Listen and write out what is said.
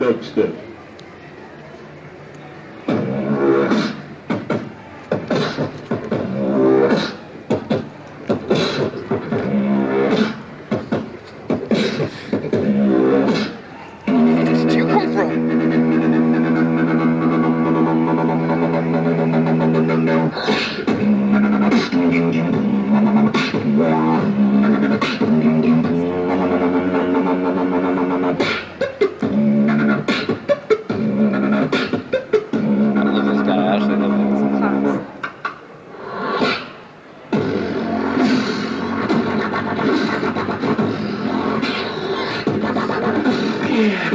Dubstep. Not